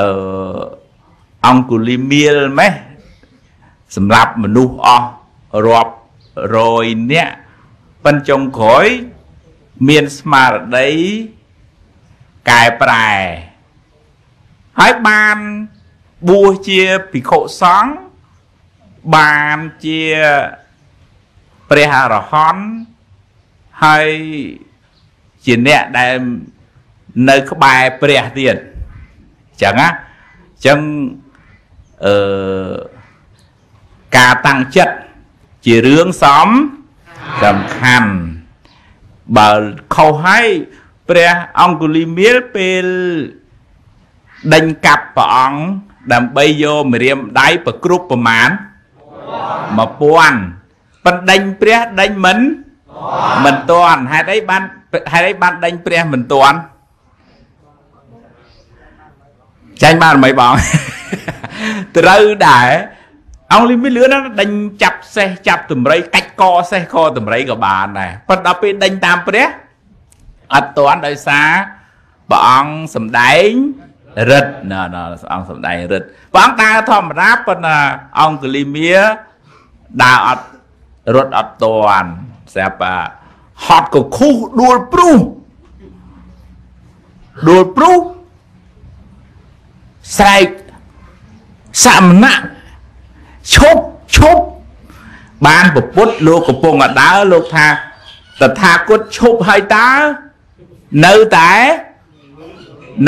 អឺអង្គុលីមៀលម៉េះសម្រាប់មនុស្សអស់រាប់រយនាក់ប៉ិនចុងក្រោយមានស្មារតីកែប្រែហើយបានបួសជាភិក្ខុសង្ឃបានជាព្រះអរហន្តហើយជាអ្នកដែលនៅក្បែរព្រះទៀតអញ្ចឹងណាអញ្ចឹងអឺការតាំងចិត្តជារឿងសំសំខាន់បើខុសហើយព្រះអង្គុលីមៀលពេលដេញកាប់ព្រះអង្គដើម្បីយកម្រាមដៃប្រគ្រប់ប្រមាណ1000ប៉ុន្តែដេញព្រះដេញមិនមិនតាន់ហេតុអីបានហេតុអីបានដេញព្រះមិនតាន់ ចាញ់បានមិនបងត្រូវដែរអង្គលីមីលឿនណាដេញចាប់សេះចាប់តម្រៃកាច់កសេះកតម្រៃក៏បានដែរប៉ុន្តែដល់ពេលដេញតាមព្រះអត់តាន់ដោយសារព្រះអង្គសំដែងរិទ្ធណាព្រះអង្គសំដែងរិទ្ធព្រះអង្គដើរធម្មតាប៉ុន្តែអង្គលីមៀដើរអត់រត់អត់តាន់ស្រាប់ហត់កខុសដួលព្រុសដួលព្រុស ស្រែកសមណៈឈប់ឈប់បានពពុទ្ធលោកកំពុងដើរលោកថាតថាគតឈប់ហើយតើនៅតែ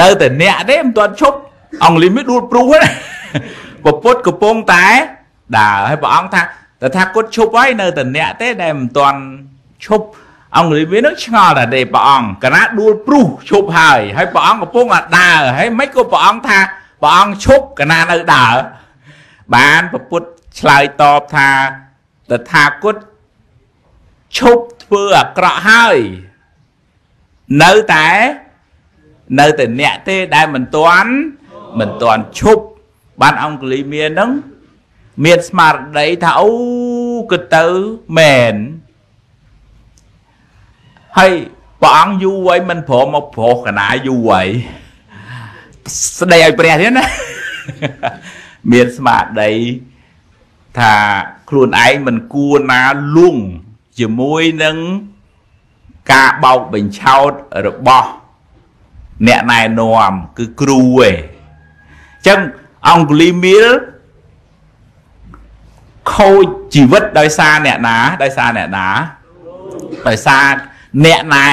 នៅតែអ្នកទេមិនទាន់ឈប់អង់គ្លេសមានដួលព្រុសទេពពុទ្ធកំពុងតែដើរហើយព្រះអង្គថាតថាគតឈប់ហើយនៅតែអ្នកទេដែលមិនទាន់ឈប់អង្គរាវានឹងឆ្ងល់តែទេព្រះអង្គកណាដួលព្រុសឈប់ហើយហើយព្រះអង្គកំពុងតែដើរហើយមិនក៏ព្រះអង្គថា ព្រះអង្គឈប់កណានៅដើរបានពពុទ្ធឆ្លើយតបថាតថាគតឈប់ធ្វើអាក្រក់ហើយនៅតែនៅតែអ្នកទេដែលមិនទាន់មិនទាន់ឈប់បានអង្គលីមានហ្នឹងមានស្មារតីថាអូគឺទៅមែនហើយព្រះអង្គយូរហើយមិនព្រមមកប្រុសកណាយូរហើយ ស្ដីឲ្យព្រះទៀតណាមានស្មារតីថាខ្លួនឯងមិនគួរណាលងជាមួយនឹងការបោកបញ្ឆោតរបស់អ្នកណែនាំគឺគ្រូឯងអញ្ចឹងអង្គលីមៀលខូចជីវិតដោយសារអ្នកណាដោយសារអ្នកណាដោយសារអ្នកណែ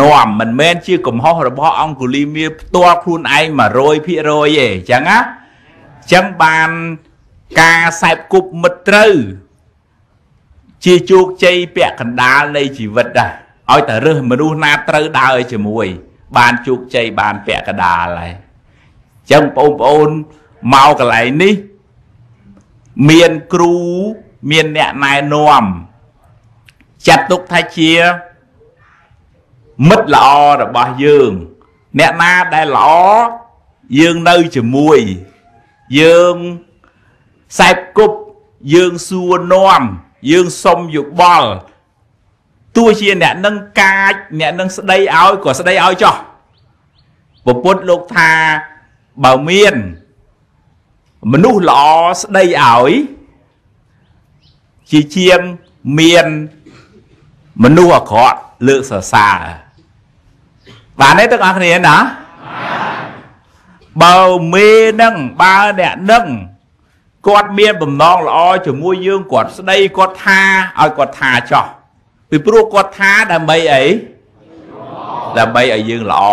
នាំមិនមែនជាកំហុសរបស់អង្គលីមៀលផ្ទាល់ខ្លួនឯង100%ទេអញ្ចឹងណាអញ្ចឹងបានការសែបគប់មិត្តត្រូវជាជោគជ័យពាក់កណ្ដាលនៃជីវិតដែរឲ្យតែរើសមនុស្សណាត្រូវដើរជាមួយ បានជោគជ័យបានពាក់កណ្ដាលហើយអញ្ចឹងបងប្អូនមកកន្លែងនេះមានគ្រូមានអ្នកណែនាំចាត់ទុកថាជា មិត្តល្អរបស់យើង អ្នកណាដែលល្អយើងនៅជាមួយយើងខ្សែគប់យើងសួរនាំយើងសុំយោបល់ទោះជាអ្នកនឹងកាចអ្នកនឹងស្ដីឲ្យក៏ស្ដីឲ្យចោះពពុទ្ធលោកថាបើមានមនុស្សល្អស្ដីឲ្យជាជាងមានមនុស្សអាក្រក់លើកសរសើរ បានទេទាំងអស់គ្នាណាបើមេនឹងបើអ្នកនឹងគាត់មានបំណងល្អជាមួយយើងគាត់ស្ដីគាត់ថាឲ្យគាត់ថាចោះពីព្រោះគាត់ថាដើម្បីអីដើម្បីឲ្យយើងល្អ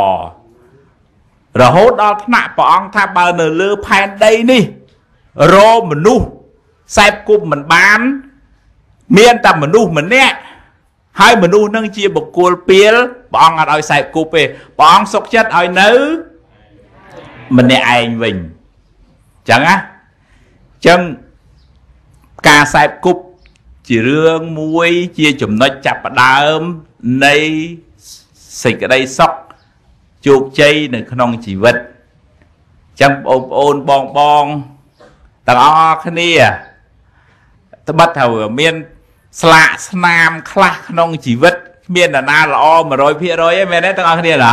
រហូតដល់ថ្នាក់ព្រះអង្គថាបើនៅលើផែនដីនេះរមនុស្សសែបគប់មិនបាន មានតែមនុស្សម្នាក់ ហើយមនុស្សនឹងជាបុគ្គលពៀលព្រះអង្គអត់ឲ្យសែបគប់ទេព្រះអង្គសុខចិត្តឲ្យនៅម្នាក់ឯងវិញចឹងណាចឹងការសែបគប់ជារឿងមួយជាចំណុចចាប់ផ្ដើមនៃសេចក្តីសុខជោគជ័យនៅក្នុងជីវិតចឹងបងប្អូនបងបងទាំងអស់គ្នាត្បិតថាមាន ស្លាកស្នាមខ្លះក្នុងជីវិតគ្មាននរណាល្អ100%ទេមែនទេទាំងអស់គ្នាណា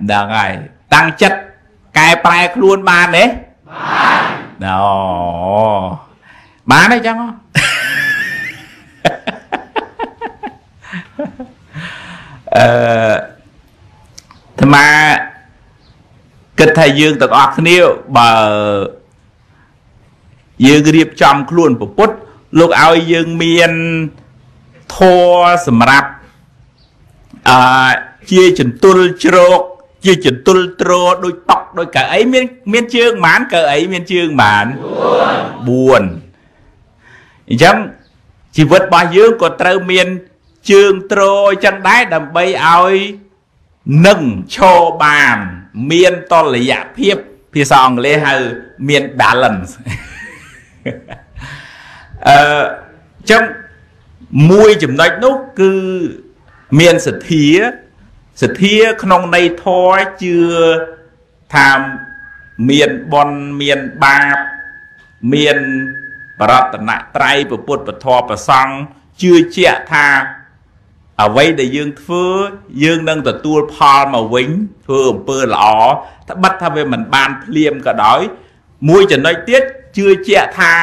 ហ្នឹងហើយតាំងចិត្តកែប្រែខ្លួនបានទេបានអូបានទេចឹងអឺអាត្មាគិតថាយើងទាំងអស់គ្នាបើយើងរៀបចំខ្លួនពុទ្ធ លោកឲ្យយើងមានធម៌សម្រាប់អឺជាចន្ទុលជ្រោកជាចន្ទុលត្រដូចតក់ដូចកៅអីមានមានជើងប៉ុន្មានកៅអីមានជើងប៉ុន្មាន4អញ្ចឹងជីវិតរបស់យើងក៏ត្រូវមានជើងត្រអញ្ចឹងដែរដើម្បីឲ្យនឹងឈរបាន មានតលយៈភាពភាសាអង់គ្លេសហៅមាន balance អឺចឹងមួយចំណុចនោះគឺមានសទ្ធាសទ្ធាក្នុងន័យធម៌ជឿថាមានបុណ្យមានបាបមានបរតនត្រ័យពុទ្ធពធប្រសង់ជឿជាក់ថាអ្វីដែលយើងធ្វើយើងនឹងទទួលផលមកវិញធ្វើអំពើល្អត្បិតថាវាមិនបានភ្លាមក៏ដោយមួយចំណុចទៀតជឿជាក់ថា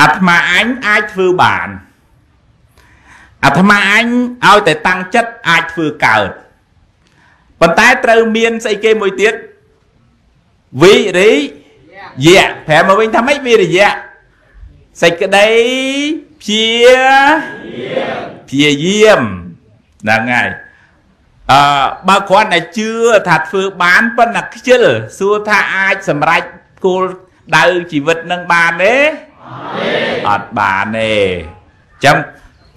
អាត្មាអញអាចធ្វើបានអាត្មាអញឲ្យតែតាំងចិត្តអាចធ្វើកើតប៉ុន្តែត្រូវមានស្អីគេមួយទៀតវិរិយៈប្រែមកវិញថាម៉េចវិរិយៈសេចក្តីព្យាព្យាយាមហ្នឹងហើយអឺបើគ្រាន់តែជឿថាធ្វើបានប៉ុន្តែខ្ជិលសួរថាអាចសម្រេចគោលដៅជីវិតនឹងបានទេ អត់បានទេអញ្ចឹង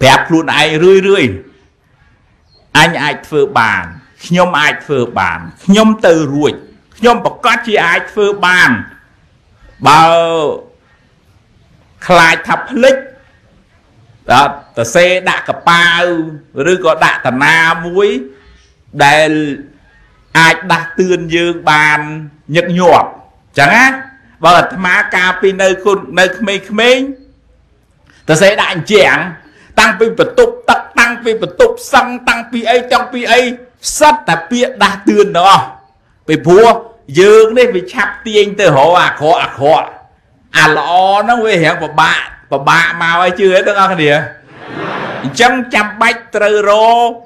ប្រាប់ខ្លួនឯងរឿយរឿយអញអាចធ្វើបានខ្ញុំអាចធ្វើបានខ្ញុំទៅរួចខ្ញុំប្រកាសជាអាចធ្វើបានបើខ្លាចថាភ្លេចដល់តសេដាក់កប៉ាវឬក៏ដាក់តាណាមួយដែលអាចដាស់តឿនយើងបានញឹកញាប់ចឹងណា បើអាត្មាកាលពីនៅគុណនៅក្មេងៗតសេដាក់អញ្ចាំងតាំងពីបន្ទប់ទឹកតាំងពីបន្ទប់សឹងតាំងពីអីចង់ពីអីសិតតែពាក្យដាស់តឿនទាំងអស់ពីព្រោះយើងនេះវាឆាប់ទាញទៅរកអាក្រក់អាក្រក់អាល្អហ្នឹងវារៀងពិបាកពិបាកមកឲ្យជឿទាំងអស់គ្នាអញ្ចឹងចាំបាច់ត្រូវរ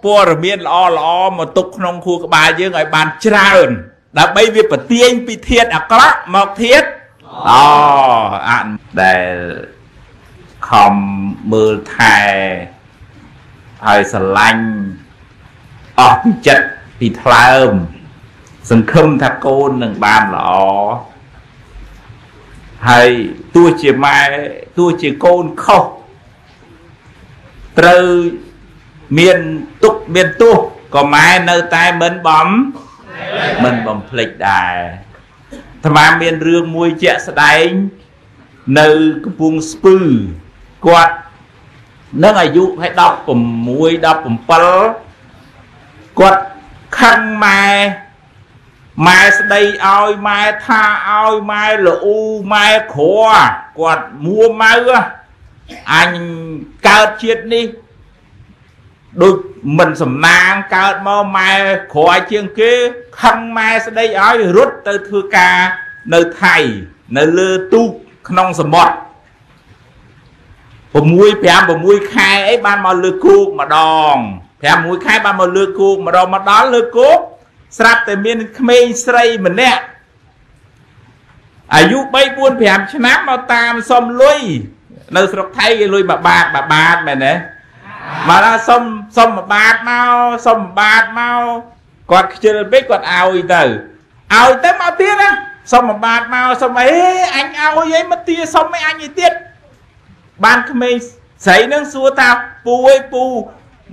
ព័ត៌មានល្អល្អមកទុកក្នុងខួរក្បាលយើងឲ្យបានច្រើនដើម្បីវាប្រទៀងពីធាតអាក្រក់មកធាត អូអត់ដែលខំមើលថែហើយស្រឡាញ់អស់ពីចិត្តពីថ្លើម សង្ឃឹមថាកូននឹងបានល្អហើយទោះជាម៉ែទោះជាកូនខុសត្រូវមានទុកមានទោសក៏ម៉ែនៅតែមិនបំមិនបំភ្លេចដែរ អាត្មាមានរឿងមួយជាក់ស្ដែង នៅកំពង់ស្ពឺគាត់នឹងអាយុឲ្យ16 17គាត់ខឹងម៉ែម៉ែស្ដីឲ្យម៉ែថាឲ្យម៉ែល្អូម៉ែក្រគាត់មួម៉ៅអញកើតជាតិនេះ ដូចមិនសំណាងកើតមកម៉ែក្រជាងគេខឹងម៉ែស្ដីឲ្យរត់ទៅធ្វើការនៅថៃនៅលើទូកក្នុងសមុទ្រ6 5 6ខែអីបានមកលើគោកម្ដង5 6ខែបានមកលើគោកម្ដងមកដល់លើគោស្រាប់តែមានក្មេងស្រីម្នាក់អាយុ3 4 5ឆ្នាំមកតាមសុំលុយនៅស្រុកថៃគេលុយមួយបាតមួយបាតមែនទេ មកដល់សុំសុំមួយបាតមកសុំមួយបាតមកគាត់ខ្ជិលពេកគាត់ឲ្យទៅឲ្យទៅមកទៀតណាសុំមួយបាតមកសុំអីអញឲ្យអីមកទាសុំអីអញឯទៀត បានក្មេងស្រីនឹងសួរថាពូអើយពូ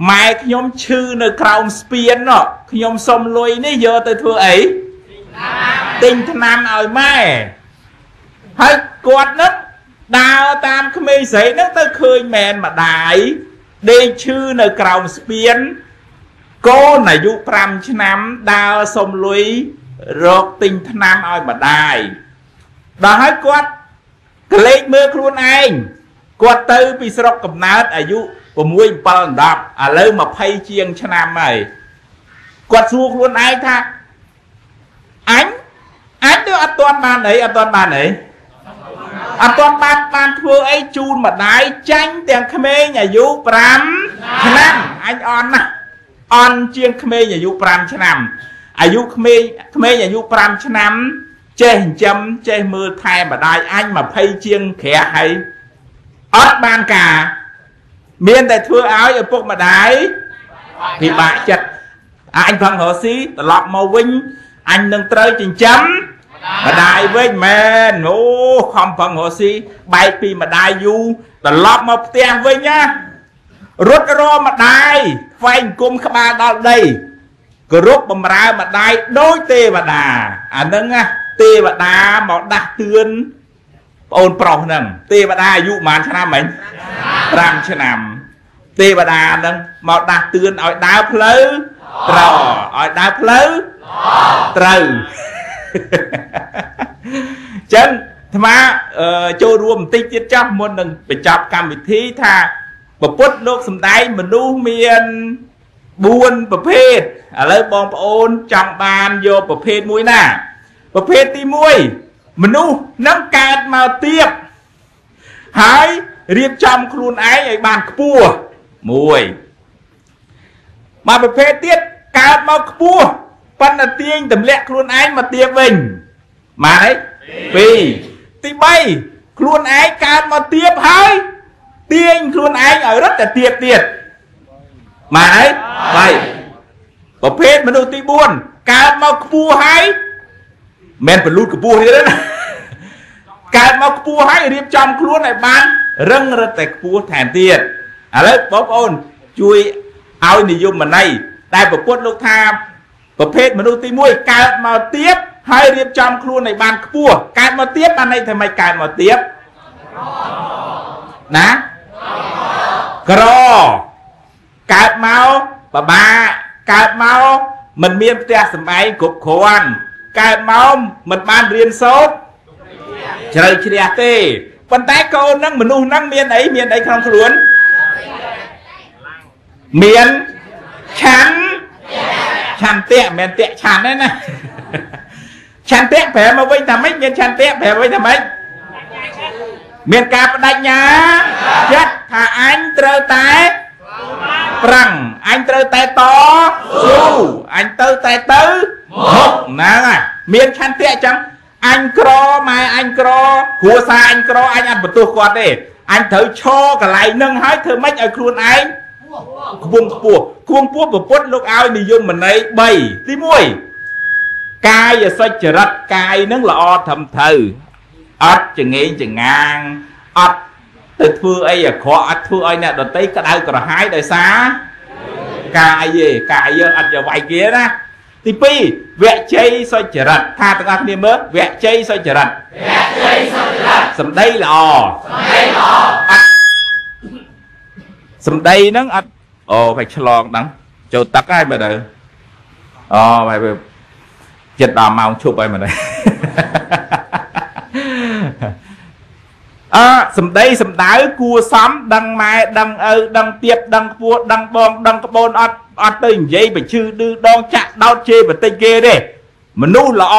ម៉ែខ្ញុំឈឺនៅក្រោមស្ពានណោះខ្ញុំសុំលុយនេះយកទៅធ្វើអីទិញថ្នាំឲ្យម៉ែហើយគាត់នឹងដើរតាមក្មេងស្រីនឹងទៅឃើញមែនម្ដាយ ដេកឈឺនៅក្រោមស្ពានកូនអាយុ5ឆ្នាំដើរសុំលុយរកទិញថ្នាំឲ្យម្ដាយដល់ហើយគាត់ក្លែកមើលខ្លួនឯងគាត់ទៅពីស្រុកកំណើតអាយុ6 7 10ឥឡូវ20ជាងឆ្នាំហើយគាត់សួរខ្លួនឯងថាអត់ទាន់បានអីអត់ទាន់បានអី អត់ទាន់បានបានធ្វើអីជូនម្ដាយចាញ់ទាំងក្មេងអាយុ5ឆ្នាំអញអន់ណាស់អន់ជាងក្មេងអាយុ5ឆ្នាំអាយុក្មេងក្មេងអាយុ5ឆ្នាំចេះចិញ្ចឹមចេះមើលថែម្ដាយអញ20ជាងក្រាស់ហើយអត់បានការមានតែធ្វើឲ្យឪពុកម្ដាយពិបាកចិត្តអញផងរស់ស៊ីត្រឡប់មកវិញអញនឹងត្រូវចិញ្ចឹម ម្ដាយវិញមែនអូខំប្រឹងរស់ស៊ីបែកពីម្ដាយយូរត្រឡប់មកផ្ទះវិញណារត់រម្ដាយខ្វែងគុំក្បាលដល់ដីគោរពបំរើម្ដាយដោយទេវតាអានឹងណាទេវតាមកដាស់តឿនប្អូនប្រុសហ្នឹងទេវតាអាយុប៉ុន្មានឆ្នាំមិញ5ឆ្នាំ ទេវតាហ្នឹងមកដាស់តឿនឲ្យដើរផ្លូវត្រឲ្យដើរផ្លូវត្រូវ ចឹងអាត្មាចូលរួមបន្តិចទៀតចាស់មុននឹងបញ្ចប់កម្មវិធីថាពពុទ្ធលោកសំដែងមនុស្សមាន4ប្រភេទឥឡូវបងប្អូនចង់បានយកប្រភេទមួយណា ប្រភេទទី1មនុស្សនឹងកើតមកទៀបហើយរៀបចំខ្លួនឯងឲ្យបានខ្ពស់មួយមកប្រភេទទៀតកើតមកខ្ពស់ ប៉ុន្តែទាញទម្លាក់ខ្លួនឯងមកទៀបវិញម៉ាយ2ទី3ខ្លួនឯងកើតមកទៀបហើយទាញខ្លួនឯងឲ្យរត់តែទៀបទៀតម៉ាយ3ប្រភេទមនុស្សទី4កើតមកខ្ពស់ហើយមិនបលូតខ្ពស់ទៀតណាកើតមកខ្ពស់ហើយរៀបចំខ្លួនឲ្យបានរឹងរឹតតែខ្ពស់ថែមទៀតឥឡូវបងប្អូនជួយឲ្យនិយមន័យដែលប្រពុតលោកថា ប្រភេទមនុស្សទី1កើតមកទៀបហើយរៀបចំខ្លួនឲ្យបានខ្ពស់កើតមកទៀបបានន័យថាម៉េចកើតមកទៀបណាក្រកើតមកបបាកើតមកមិនមានផ្ទះសម្បែងគ្រប់គ្រាន់កើតមកមិនបានរៀនសូត្រជ្រៅជ្រះទេប៉ុន្តែកូននឹងមនុស្សនឹងមានអីមានអីក្នុងខ្លួនមានឆាន់ ឆន្ទៈមិនមែនតៈឆាន់ទេណាឆន្ទៈប្រែមកវិញថាម៉េចមានឆន្ទៈប្រែវិញថាម៉េចមានការបដិញ្ញាចិត្តថាអញត្រូវតែប្រឹងអញត្រូវតែតស៊ូអញទៅតែទៅមុខហ្នឹងហើយមានឆន្ទៈអញ្ចឹងអញក្រម៉ែអញក្រគ្រួសារអញក្រអញអត់បន្ទោសគាត់ទេអញត្រូវឈរកន្លែងហ្នឹងហើយធ្វើម៉េចឲ្យខ្លួនឯង ខ្ពងខ្ពស់ខ្ពងខ្ពស់ប្រពុតលោកឲ្យនិយមន័យ3ទី1កាយសច្ចរិតកាយនឹងល្អត្រឹមត្រូវអត់ចងេងចងាងអត់ទៅធ្វើអីអាក្រក់អត់ធ្វើឲ្យអ្នកដតីក្តៅក្រហាយដោយសារកាយទេកាយយើងអត់យកវាយគេណាទី2វជ័យសុចរិតថាទាំងអស់គ្នាមើលវជ័យសុចរិតវជ័យសុចរិតសម្ដីល្អសម្ដីល្អអត់ សម្ដីហ្នឹងអត់អូបែកឆ្លងដឹងចូលទឹកហើយមើលទៅអូបែបចិត្តដល់ម៉ោងឈប់ហើយមើលទៅអើសំដីសំដៅគួសមដឹងម៉ែដឹងឪដឹងទៀតដឹងខ្ពស់ដឹងបងដឹងក្បូនអត់អត់ទៅនិយាយបញ្ឈឺឌឺដងចាក់ដោតជេរបន្តិចគេទេមនុស្សល្អ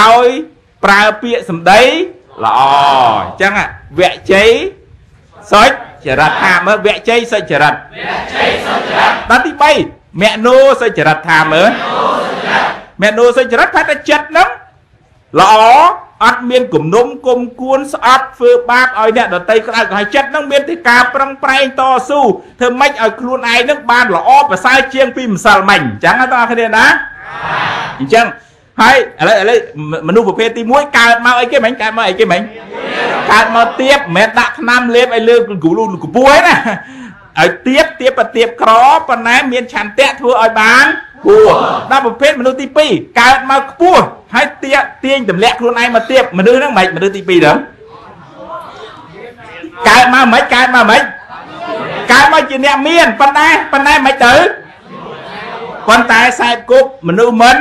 ដោយប្រើពាក្យសំដីល្អអញ្ចឹងវគ្គជ័យសុច ចរិតថាមើលវគ្គជ័យសុចរិតវគ្គជ័យសុចរិតដល់ទី3មនោសុចរិតថាមើលមនោសុចរិតថាតែចិត្តហ្នឹងល្អអត់មានគំនុំគុំគួនស្អប់ធ្វើបាបឲ្យអ្នកដតីក្តៅក្រហាយចិត្តនឹងមានតែការប្រឹងប្រែងតស៊ូធ្វើម៉េចឲ្យខ្លួនឯងនឹងបានល្អប្រសើរជាងពីម្សិលមិញអញ្ចឹងណាបងប្អូនណាអញ្ចឹង ហើយឥឡូវឥឡូវមនុស្សប្រភេទទី1កើតមកអីគេមិញកើតមកអីគេមិញកើតមកទៀបមិនមែនដាក់ថ្នាំលេបឲ្យលើគូលូកពួយណាឲ្យទៀបទៀបប្រទៀបក្រប៉ុន្តែមានឆន្ទៈធ្វើឲ្យបានគួរដល់ប្រភេទមនុស្សទី2កើតមកខ្ពស់ហើយទាទាញទម្លាក់ខ្លួនឯងមកទៀបមនុស្សហ្នឹងមិនមនុស្សទី2ហ្នឹងកើតមកមិនកើតមកមិនកើតមកជាអ្នកមានប៉ុន្តែប៉ុន្តែមិនទៅប៉ុន្តែខ្សែគប់មនុស្សមិន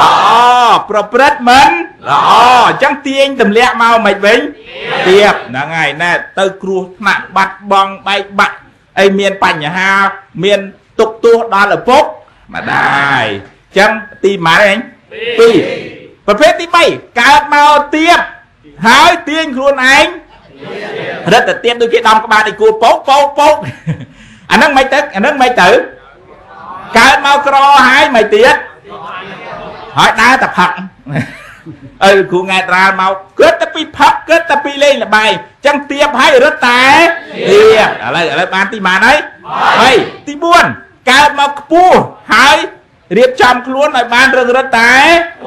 ល្អប្រព្រឹត្តមិនល្អអញ្ចឹងទាញទម្លាក់មកមិនវិញទៀបហ្នឹងហើយណែទៅគ្រោះថ្នាក់បាត់បង់បែកបាក់អីមានបញ្ហាមានទុកទោសដល់ឪពុកម្ដាយអញ្ចឹងទីម៉ែឯង2ប្រភេទទី3កើតមកទៀតហើយទាញខ្លួនឯងរត់ទៅទៀតដូចគេដំក្បាលឯគូពោកពោកពោកអាហ្នឹងមិនទៅអាហ្នឹងមិនទៅកើតមកក្រហើយមិនទៀត ហើយដើរតែផឹកអើគ្រូង៉ែត្រាលមកគិតតែពីផឹកគិតតែពីលេងលបាយអញ្ចឹងទៀបហើយរត់តែទៀបឥឡូវឥឡូវបានទីម៉ានហើយ3ទី4កើតមកខ្ពស់ហើយរៀបចំខ្លួនឲ្យបានរឹងរឹតតែ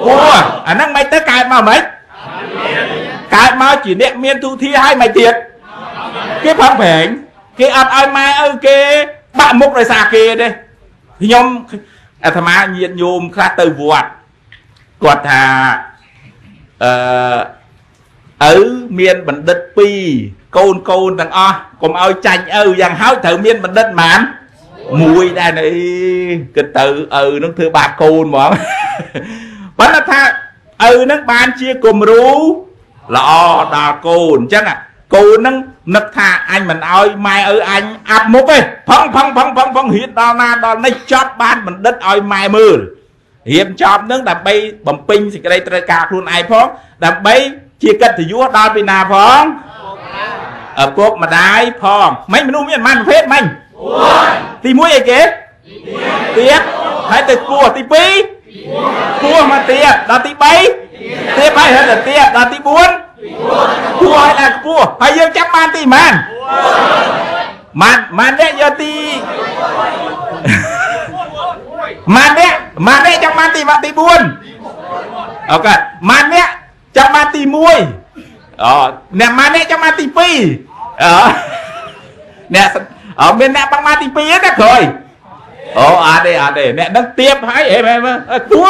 ពោះអាហ្នឹងមិនទៅកើតមកមិនកើតមកជាអ្នកមានទូធាហើយមិនទៀតគេផឹកប្រែងគេអត់ឲ្យម៉ែឪគេបាក់មុខដោយសារគេទេខ្ញុំអាត្មាញាតញោមខ្លះទៅវត្ត គាត់ថាអឺឪមានបណ្ឌិត2កូនកូនទាំងអស់កុំឲ្យចាញ់ឪយ៉ាងហោចត្រូវមានបណ្ឌិតប៉ុន្មានមួយដែរនេះគិតទៅឪនឹងធ្វើបាបកូនហ្មងប៉ុន្តែថាឪនឹងបានជាគំរូល្អដល់កូនអញ្ចឹងកូននឹងនឹកថាអញមិនអោយម៉ែឪអញអាប់មុខទេផឹងផឹងផឹងផឹងផឹងហ៊ានដល់ណាដល់នេះចប់បានបណ្ឌិតឲ្យម៉ែមើល រៀបចំនឹងដើម្បីបំពេញសេចក្តីត្រូវការខ្លួនឯងផង ដើម្បីជាកិត្តិយសដល់ពីណាផងឪពុកម្ដាយផងមិនមនុស្សមានប៉ុន្មានប្រភេទមិនទី1អីគេទៀតហើយទៅគោះទី2គោះមកទៀតដល់ទី3ទៀតហើយទៅទៀតដល់ទី4គោះហើយដល់គោះហើយយើងចាប់បានទីប៉ុន្មានម៉ានម៉ានអ្នកយកទីម៉ានអ្នក ម៉ានអ្នកចាំបានទីទី4អូខេម៉ានអ្នកចាំបានទី1អូអ្នកម៉ានអ្នកចាំបានទី2អូអ្នកអត់មានអ្នកបាំងបានទី2ទេណាក្រោយអូអត់ទេអត់ទេអ្នកនឹងទៀបហើយអេមែនគួ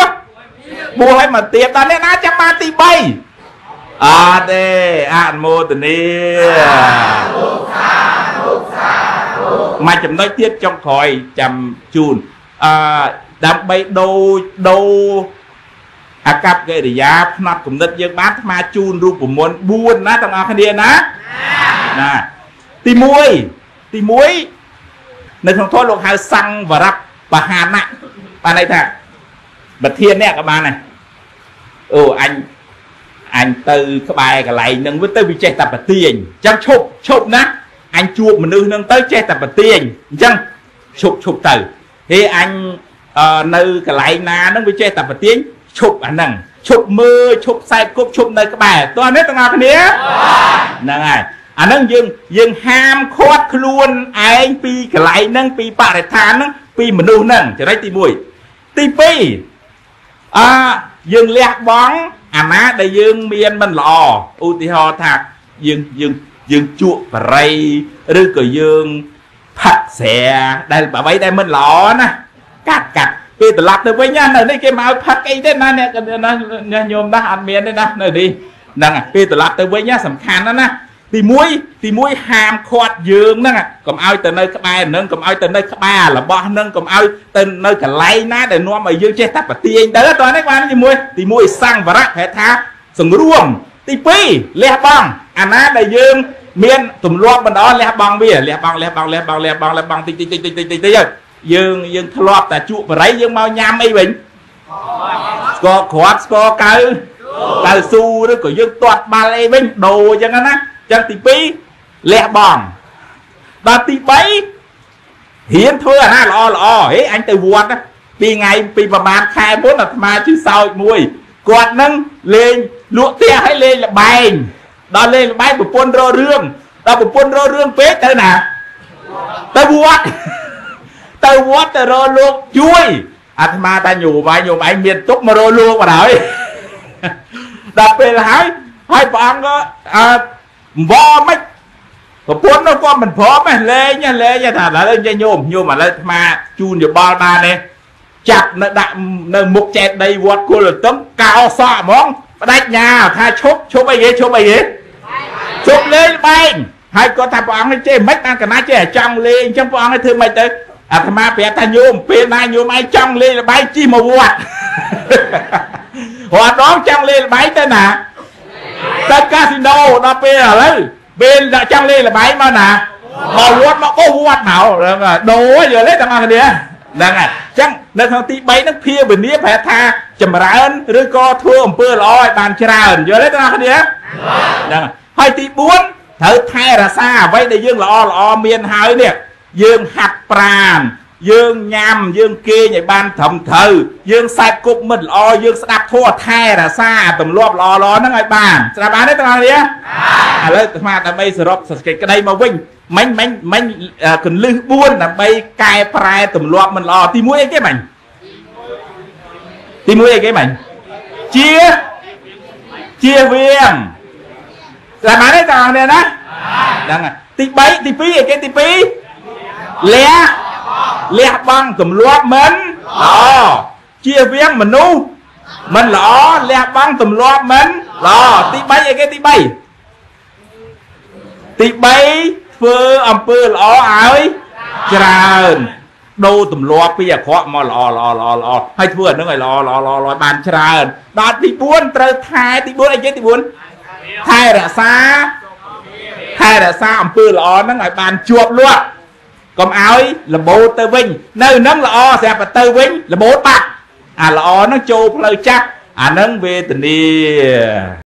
បួឲ្យមកទៀបដល់អ្នកណាចាំបានទី3អត់ទេអនុមោទនាមកចំណុចទៀតចុងក្រោយចាំជូនអឺ ដើម្បីដូរដូរអកប្បកិរិយាផ្នត់គំនិតយើងបានថ្មជូនរូបមន្ត4ណាទាំងអស់គ្នាណាណាទី1ទី1នៅក្នុងធម៌លោកហៅសង្វរបហានៈបានន័យថាប្រធានអ្នកក៏បានដែរអូអញអញទៅក្បែរកន្លែងហ្នឹងវាទៅវាចេះតែប្រទៀងអញ្ចឹងឈប់ឈប់ណាអញជួបមនុស្សហ្នឹងទៅចេះតែប្រទៀងអញ្ចឹងឈប់ឈប់ទៅហេអញ នៅកន្លែងណាហ្នឹងវាចេះតែប្រទៀងឈប់អាហ្នឹងឈប់មើលឈប់ខ្សែគប់ឈប់នៅក្បែរតោះនេះទាំងអស់គ្នាហ្នឹងហើយអាហ្នឹងយើងយើងហាមឃាត់ខ្លួនឯងពីកន្លែងហ្នឹងពីបរិស្ថានហ្នឹងពីមនុស្សហ្នឹងចរិតទី1ទី2អឺយើងលះបង់អាណាដែលយើងមានមិនល្អឧទាហរណ៍ថាយើងយើងយើងជក់បរិយឬក៏យើងផាក់ស្រាដែលអ្វីដែលមិនល្អណា កាត់កាត់ពេលត្រឡប់ទៅវិញណានៅនេះគេមកឲ្យផឹកអីទេណាអ្នកណាញោមណាអត់មានទេណានៅនេះហ្នឹងពេលត្រឡប់ទៅវិញណាសំខាន់ណាណាទី1ទី1ហាមឃាត់យើងហ្នឹងកុំឲ្យទៅនៅក្បែរនឹងកុំឲ្យទៅនៅក្បែររបស់នឹងកុំឲ្យទៅនៅកន្លែងណាដែលនាំឲ្យយើងចេះតែប្រទៀងទៅតោះនេះបានទី1ទី1សង្វរៈហៅថាសង្រួមទី2លះបង់អាណាដែលយើងមានទម្លាប់បណ្ដោះលះបង់វាលះបង់លះបង់លះបង់លះបង់លះបង់តិចតិចតិចតិចតិចតិចតិច យើងយើងធ្លាប់តែជក់បរិយយើងមកញ៉ាំអីវិញស្ករគ្រាប់ស្ករកៅកៅស៊ូឬក៏យើងទាត់បាល់អីវិញដូរអញ្ចឹងណាអញ្ចឹងទី2លះបង់ដល់ទី3រៀនធ្វើអាហារល្អល្អហេអញទៅវត្តពីថ្ងៃពីប្រហែលខែមុនអាត្មាជិះសោចមួយគាត់នឹងលេងលក់ផ្ទះឲ្យលេងលបែងដល់លេងលបែងប្រពន្ធររឿងដល់ប្រពន្ធររឿងពេកទៅណាទៅវត្ត ទៅវត្តទៅរលោកជួយអាត្មាតាញោមឯងញោមឯងមានទុកមករលោកបណ្ដោយដល់ពេលហើយហើយព្រះអង្គក៏អឺវមិនប្រពន្ធនោះគាត់មិនព្រមទេលេងលេងថាឥឡូវញោមញោមឥឡូវអាត្មាជូនយោបល់បានទេចាប់នៅដាក់នៅមុខចេតីវត្តគុលតឹមកោសក់ហ្មងបដិញ្ញាថាឈប់ឈប់អីគេឈប់អីគេឈប់លេងបែងហើយគាត់ថាព្រះអង្គចេះមិនបានកណាចេះចង់លេងអញ្ចឹងព្រះអង្គឲ្យធ្វើមិនទៅ អាត្មាប្រាប់ថាញោមពេលណាញោមឯងចង់លេងល្បែងជិះមកវត្តរាល់ដងចង់លេងល្បែងទៅណាទៅកាស៊ីណូដល់ពេលឥឡូវពេលចង់លេងល្បែងមកណាមកវត្តមកអូវត្តមកដូរយល់ទេទាំងអស់គ្នាហ្នឹងហើយចឹងនៅក្នុងទី3ហ្នឹងភាវនាប្រែថាចម្រើនឬក៏ធ្វើអំពើល្អឲ្យបានច្រើនយល់ទេបងប្អូនហ្នឹងហើយទី4ត្រូវថែរក្សាអ្វីដែលយើងល្អល្អមានហើយនេះ យើងហាត់ប្រាណយើងញ៉ាំយើងគេងឲ្យបានត្រឹមត្រូវយើងសែបគប់មិត្តល្អយើងស្ដាប់ធម៌ថែរក្សាទម្លាប់ល្អល្អហ្នឹងឲ្យបានស្ដាប់បានទេបងប្អូនឥឡូវអាត្មាដើម្បីសរុបសស្កិច្ចក្តីមកវិញមិញមិញមិញកលឹះ4ដើម្បីកែប្រែទម្លាប់មិនល្អទី1អីគេមិញទី1អីគេមិញជាជាវៀងស្ដាប់បានទេបងប្អូនណាហ្នឹងហើយទី3ទី2អីគេទី2 លះលះបង់ទម្លាប់មិនល្អជាវៀងមនុស្សមិនល្អលះបង់ទម្លាប់មិនល្អទី3អីគេទី3ទី3ធ្វើអំពើល្អឲ្យច្រើនដូរទម្លាប់ពីអាក្រក់មកល្អល្អល្អល្អហើយធ្វើអានឹងឲ្យល្អល្អល្អល្អបានច្រើនដល់ទី4ត្រូវថែទី4អីគេទី4ថែរក្សាថែរក្សាអំពើល្អហ្នឹងឲ្យបានជាប់លាប់ កុំឲ្យលបោទៅវិញ នៅនឹងល្អស្រាប់ទៅវិញលបោបាត់អាល្អហ្នឹងចូលផ្លូវចាស់អាហ្នឹងវេទនា